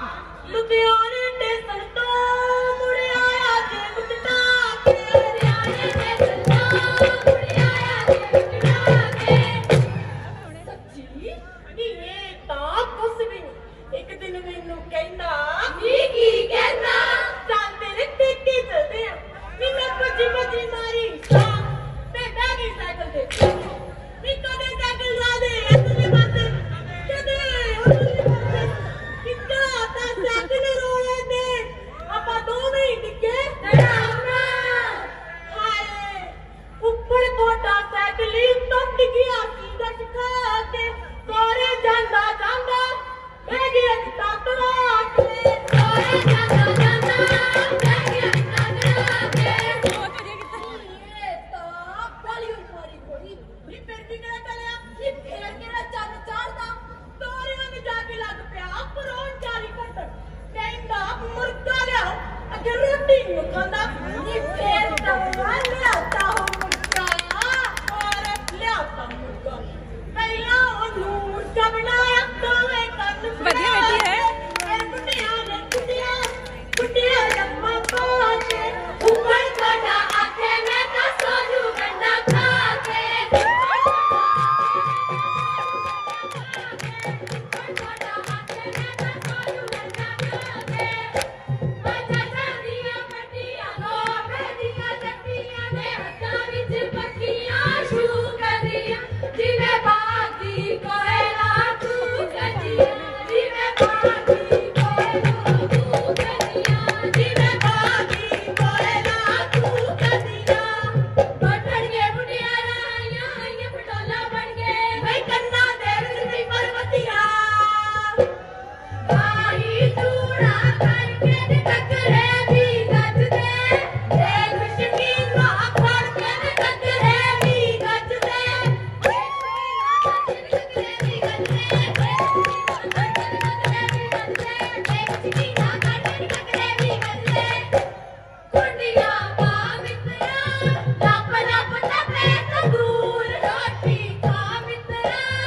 Lupione! 我刚到福建 Bye.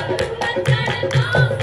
なんだなんだ!